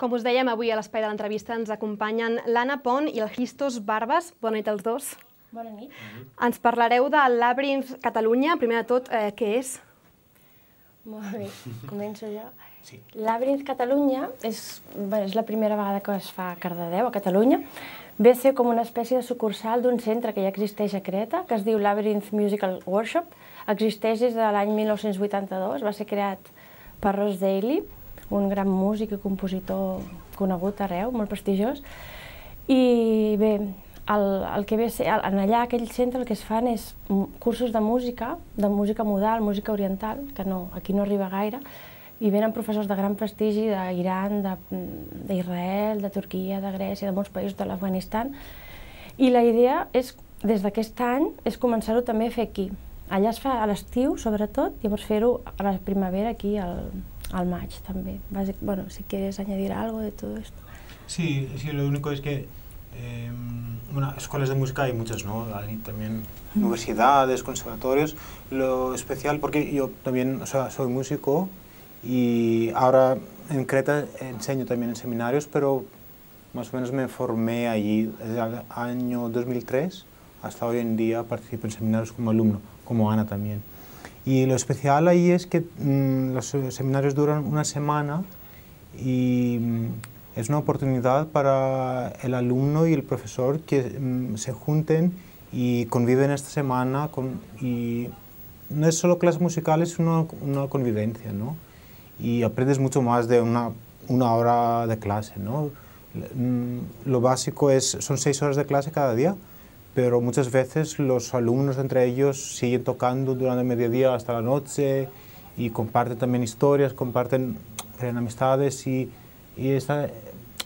Com us dèiem, avui a l'espai de l'entrevista ens acompanyen l'Anna Pont i el Christos Barbas. Bona nit als dos. Bona nit. Ens parlareu del Labyrinth Catalunya. Primer de tot, eh, què és? Molt bé, començo jo. Sí. Labyrinth Catalunya és, bé, és la primera vegada que es fa a Cardedeu, a Catalunya. Ve a ser com una espècie de sucursal d'un centre que ja existeix a Creta, que es diu Labyrinth Musical Workshop. Existeix des de l'any 1982, va ser creat per Ross Daly, un gran músic i compositor conegut arreu, molt prestigiós. I bé, el, el que ve ser, en allà, aquell centre, el que es fan és cursos de música, de música modal, música oriental, que no, aquí no arriba gaire, i venen professors de gran prestigi d'Iran, de- d'Israel, de Turquia, de Grècia, de molts països de l'Afganistan. I la idea és, des d'aquest any, és començar-ho també a fer aquí. Allà es fa a l'estiu, sobretot, llavors fer-ho a la primavera aquí al, al també. Bàsic, bueno, si quieres añadir algo de todo esto. Sí, sí, lo único es que eh, bueno, escuelas de música hay muchas, ¿no? Hay también universidades, conservatorios. Lo especial, porque yo también o sea, soy músico y ahora en Creta enseño también en seminarios, pero más o menos me formé allí desde el año 2003 hasta hoy en día participo en seminarios como alumno, como Ana también. Y lo especial ahí es que mm, los eh, seminarios duran una semana y mm, es una oportunidad para el alumno y el profesor que mm, se junten y conviven esta semana con, y no es solo clases musicales, es una, una convivencia, ¿no? Y aprendes mucho más de una, una hora de clase, ¿no? Mm, Lo básico es, son seis horas de clase cada día, pero muchas veces los alumnos entre ellos siguen tocando durante el mediodía hasta la noche y comparten también historias, comparten, crean amistades y, y esta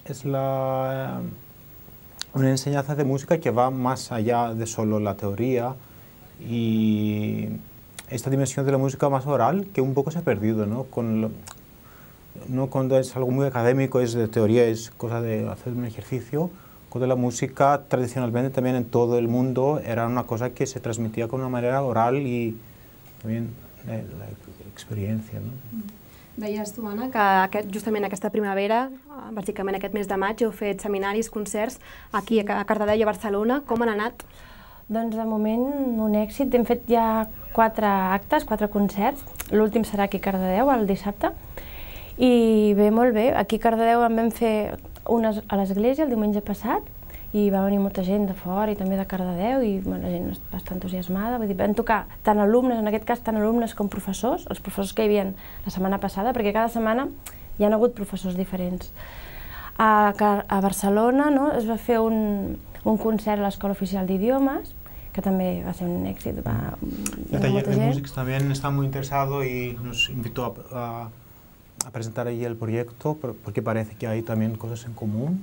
es la, una enseñanza de música que va más allá de solo la teoría y esta dimensión de la música más oral que un poco se ha perdido, ¿no? Con lo- no cuando es algo muy académico, es de teoría, es cosa de hacer un ejercicio. Cuando la música tradicionalmente también en todo el mundo era una cosa que se transmitía con una manera oral y también eh, la experiencia. ¿no? Deies tu, Anna, que aquest, justament aquesta primavera, eh, bàsicament aquest mes de maig, heu fet seminaris, concerts aquí a Cardedeu i a Barcelona. Com han anat? Doncs de moment un èxit. Hem fet ja quatre actes, quatre concerts. L'últim serà aquí a Cardedeu, el dissabte. I bé, molt bé. Aquí a Cardedeu en vam fer unes a l'església el diumenge passat i va venir molta gent de fora i també de Cardedeu i bueno, la gent va estar entusiasmada. Vull dir, van tocar tant alumnes, en aquest cas tant alumnes com professors, els professors que hi havia la setmana passada, perquè cada setmana hi han hagut professors diferents. A, a Barcelona no, es va fer un, un concert a l'Escola Oficial d'Idiomes, que també va ser un èxit, va El venir taller de gent. música también está muy interesado y nos invitó a, a- a presentar allí el proyecto por- porque parece que hay también cosas en común.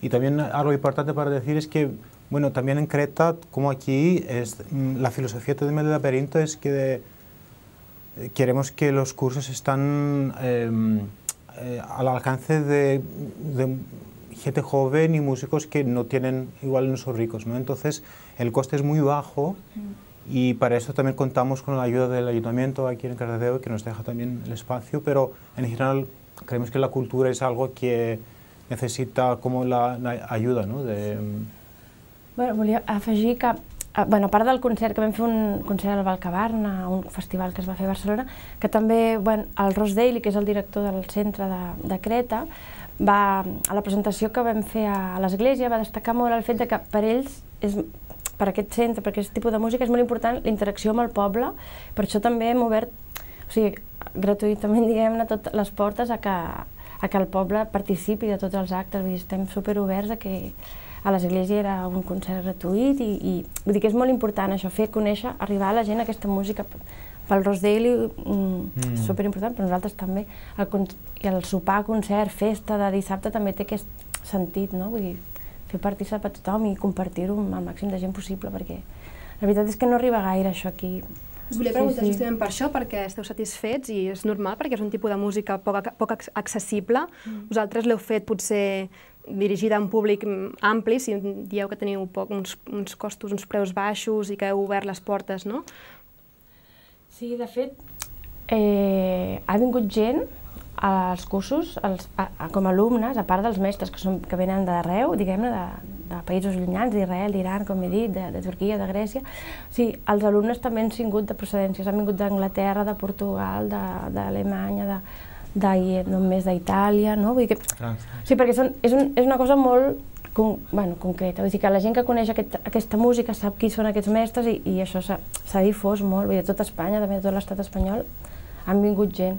Y también algo importante para decir es que, bueno, también en Creta, como aquí, es, mm, la filosofía también del laberinto es que de- eh, queremos que los cursos están em, eh, al alcance de, de gente joven y músicos que no tienen, igual no son ricos, ¿no? Entonces, el coste es muy bajo y para eso también contamos con la ayuda del ayuntamiento aquí en Cardedeu, que nos deja también el espacio, pero en general creemos que la cultura es algo que necesita como la, la ayuda, ¿no? De, Bueno, volia afegir que, eh, bueno, a part del concert, que vam fer un concert al Valcabarna, un festival que es va fer a Barcelona, que també bueno, el Ross Daly, que és el director del centre de, de Creta, va, a la presentació que vam fer a, a l'església va destacar molt el fet de que per ells és, per aquest centre, per aquest tipus de música, és molt important la interacció amb el poble, per això també hem obert, o sigui, gratuïtament, diguem-ne, totes les portes a que, a que el poble participi de tots els actes, vull dir, estem superoberts a que a l'església era un concert gratuït i, i vull dir que és molt important això, fer conèixer, arribar a la gent aquesta música. Pel Rose Daily mm, Mm. superimportant, però nosaltres també. El, el sopar, concert, festa de dissabte també té aquest sentit, no? Vull dir, fer participar a tothom i compartir-ho amb el màxim de gent possible, perquè la veritat és que no arriba gaire això aquí. Us volia Sí, preguntar sí. justament per això, perquè esteu satisfets i és normal, perquè és un tipus de música poc, poc ac- accessible. Mm. Vosaltres l'heu fet potser dirigida a un públic ampli, si dieu que teniu poc, uns, uns costos, uns preus baixos i que heu obert les portes, no? Sí, de fet, eh, ha vingut gent als cursos, els, a, a, com a alumnes, a part dels mestres que, són, que venen d'arreu, diguem-ne, de, de països llunyans, d'Israel, d'Iran, com he dit, de, de Turquia, de Grècia, o sigui, els alumnes també han vingut de procedències, han vingut d'Anglaterra, de Portugal, d'Alemanya, de, de, de, només d'Itàlia, no? Vull dir que... França. Sí, perquè són, és, un, és una cosa molt con, bueno, concreta. Vull dir que la gent que coneix aquest, aquesta música sap qui són aquests mestres i, i això s'ha difós molt. Vull dir, tot Espanya, també tot l'estat espanyol, han vingut gent.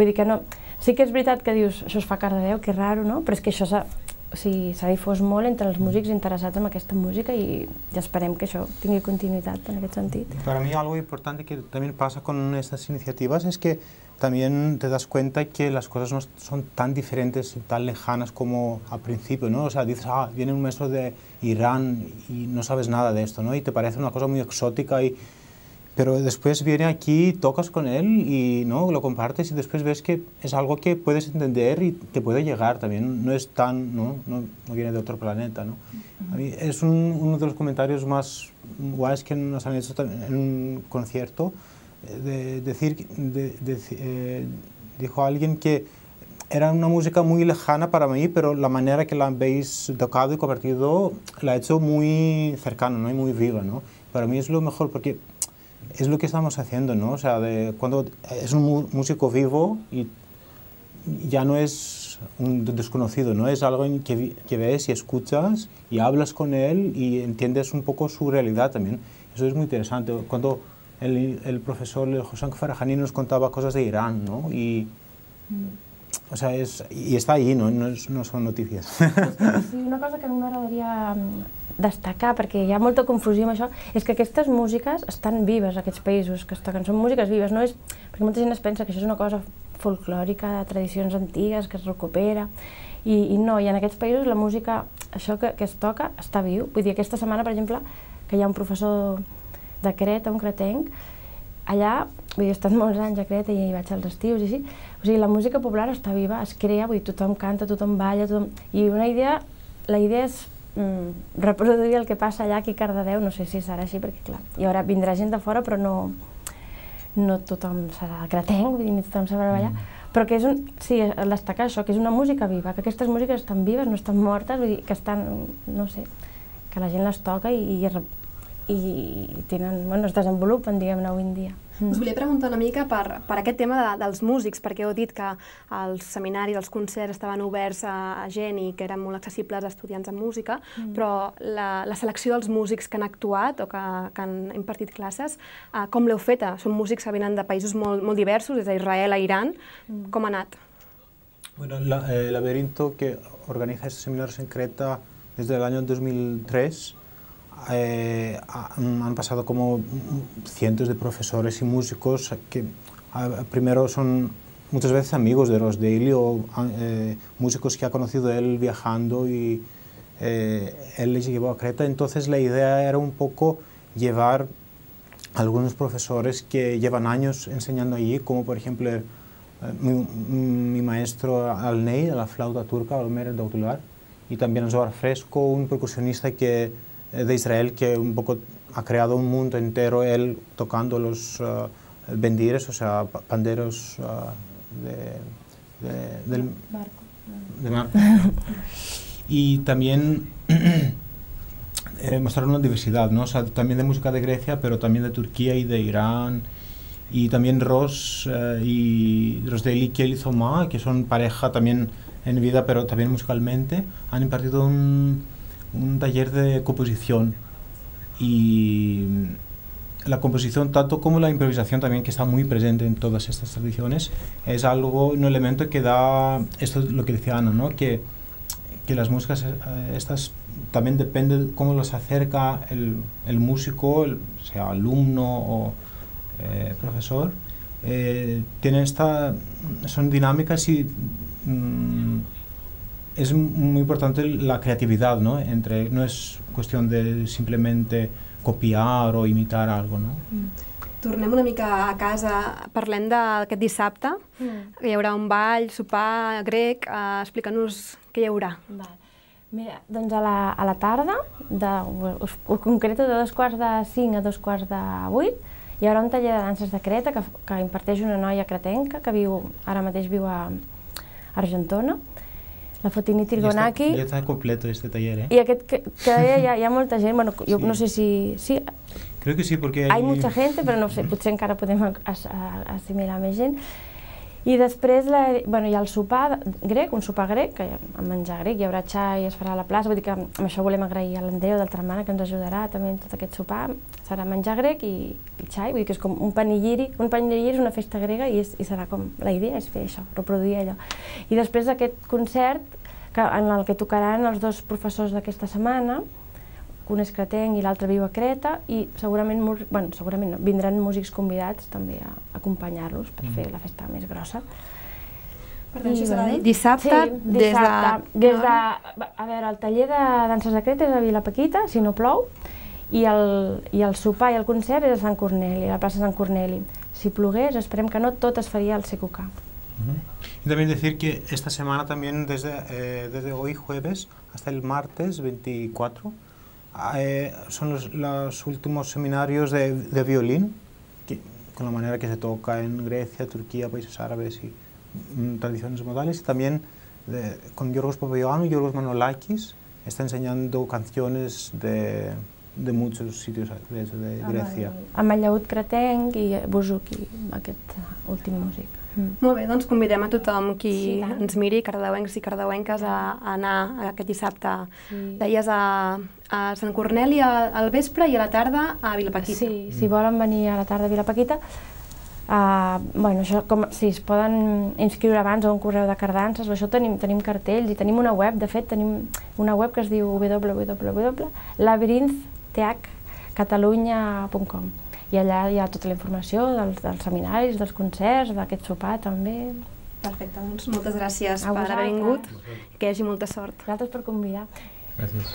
Vull dir que no... Sí que és veritat que dius, això es fa a que raro, no? Però és que això s'ha o sigui, difós molt entre els músics interessats en aquesta música i esperem que això tingui continuïtat en aquest sentit. Para mí algo importante que también pasa con estas iniciativas es que también te das cuenta que las cosas no son tan diferentes y tan lejanas como al principio, ¿no? O sea, dices, ah, viene un maestro de Irán y no sabes nada de esto, ¿no? Y te parece una cosa muy exótica y... Pero después viene aquí, tocas con él y ¿no? lo compartes y después ves que es algo que puedes entender y te puede llegar también. No es tan, no, no, no viene de otro planeta, ¿no? A mí es un, uno de los comentarios más guays que nos han hecho en un concierto, de decir, de, de, eh, dijo alguien que era una música muy lejana para mí, pero la manera que la habéis tocado y convertido la ha hecho muy cercana ¿no? y muy viva. ¿no? Para mí es lo mejor porque es lo que estamos haciendo, ¿no? O sea, cuando es un músico vivo y ya no es un desconocido, ¿no? Es algo que, ves y escuchas y hablas con él y entiendes un poco su realidad también. Eso es muy interesante. Cuando el, profesor José Farajani nos contaba cosas de Irán, ¿no? Y, o sea, es, y está ahí, no, no, es, no són notícies. Sí, una cosa que a mi m'agradaria destacar, perquè hi ha molta confusió amb això, és que aquestes músiques estan vives, aquests països que es toquen, són músiques vives, no és... perquè molta gent es pensa que això és una cosa folclòrica, de tradicions antigues, que es recupera, i, i no, i en aquests països la música, això que, que es toca, està viu. Vull dir, aquesta setmana, per exemple, que hi ha un professor de Creta, un cretenc, allà, vull dir, he estat molts anys a Creta i hi vaig als estius i així, o sigui, la música popular està viva, es crea, vull dir, tothom canta, tothom balla, tothom... I una idea, la idea és mm, reproduir el que passa allà aquí a Cardedeu, no sé si serà així, perquè clar, hi haurà, vindrà gent de fora, però no, no tothom serà cretenc, vull dir, ni tothom sabrà ballar, mm. però que és un, sí, destacar això, que és una música viva, que aquestes músiques estan vives, no estan mortes, vull dir, que estan, no sé, que la gent les toca i, i i tenen, bueno, es desenvolupen, diguem-ne, avui en dia. Us volia preguntar una mica per, per aquest tema de, dels músics, perquè heu dit que els seminaris, els concerts estaven oberts a, a gent i que eren molt accessibles a estudiants de música, mm. però la, la selecció dels músics que han actuat o que, que han impartit classes, eh, com l'heu feta? Són músics que venen de països molt, molt diversos, des d'Israel a Iran. Mm. Com ha anat? Bueno, la, eh, el laberinto que organiza estos seminarios en Creta desde el año 2003 eh, han pasado como cientos de profesores y músicos que primero son muchas veces amigos de los Daily o eh, músicos que ha conocido él viajando y eh, él les llevó a Creta. Entonces la idea era un poco llevar algunos profesores que llevan años enseñando allí, como por ejemplo eh, mi, mi, maestro Alnei, de la flauta turca, Almer Dautular, y también Zohar Fresco, un percusionista que de Israel que un poco ha creado un mundo entero él tocando los uh, bendires, o sea, panderos uh, de, de, del Marco. De Marco. y también eh, mostrar una diversidad, ¿no? O sea, también de música de Grecia, pero también de Turquía y de Irán. Y también Ross y los de Eli Zoma, que son pareja también en vida, pero también musicalmente, han impartido un, un taller de composición y la composición, tanto como la improvisación también, que está muy presente en todas estas tradiciones, es algo, un elemento que da, esto es lo que decía Ana, ¿no? que, que las músicas eh, estas también depende de cómo las acerca el, el músico, el, sea alumno o eh, profesor, eh, tienen esta, son dinámicas y mm, es muy importante la creatividad, ¿no? Entre, no es cuestión de simplemente copiar o imitar algo, no? Mm. Tornem una mica a casa, parlem d'aquest dissabte, mm. hi haurà un ball, sopar grec, uh, explica-nos què hi haurà. Val. Mira, doncs a la, a la tarda, de, us, us concreto de dos quarts de cinc a dos quarts de vuit, Hi haurà un taller de danses de Creta que, que imparteix una noia cretenca que viu, ara mateix viu a Argentona, la Fotini Tirgonaki. Ja està, ja està completo este taller, ¿eh? I aquest que, que hi, ha, hi ha molta gent, bueno, jo Sí. no sé si... Sí, Creo que sí, porque hay mucha gente, però no sé, potser encara podem assimilar més gent. I després la, bueno, hi ha el sopar grec, un sopar grec, que amb menjar grec, hi haurà xai, es farà a la plaça, vull dir que amb això volem agrair a l'Andreu d'Altramana que ens ajudarà també en tot aquest sopar. Serà menjar grec i, i xai, vull dir que és com un panigiri, un panigiri és una festa grega i, és, i serà com, la idea és fer això, reproduir allò. I després d'aquest concert, que, en el que tocaran els dos professors d'aquesta setmana, un és cretenc i l'altre viu a Creta i segurament, bueno, segurament no, vindran músics convidats també a acompanyar-los per Mm. fer la festa més grossa. Per tant, això I, serà bueno, dissabte, sí, des dissabte, de... Des de, a veure, el taller de danses de Creta és a Vilapaquita, si no plou, i el, i el sopar i el concert és a Sant Corneli, a la plaça Sant Corneli. Si plogués, esperem que no, tot es faria al CQK. Ujú. Y también decir que esta semana también desde, eh, desde hoy jueves hasta el martes 24 eh, son los, los últimos seminarios de, de violín que- con la manera que se toca en Grecia, Turquía, países árabes y mm, tradiciones modales. También de- con Yorgos Papaioannou y Yorgos Manolakis está enseñando canciones de, de muchos sitios de, de Grecia. Amb el llaüt cretenc i Buzuki, aquest últim músic. Mm. Molt bé, doncs convidem a tothom qui Sí, tant. ens miri, cardedeuencs i cardedeuenques, a, a anar aquest dissabte, Sí. deies, a, a Sant Corneli a- al vespre i a la tarda a Vilapaquita. Sí, si volen venir a la tarda a Vilapaquita, uh, bueno, això com, sí, es poden inscriure abans a un correu de cardances, això tenim, tenim cartells i tenim una web, de fet tenim una web que es diu www.labyrinththcatalunya.com i allà hi ha tota la informació dels, dels seminaris, dels concerts, d'aquest sopar també. Perfecte, doncs moltes gràcies A per haver vingut, que hi hagi molta sort. Gràcies per convidar. Gracias.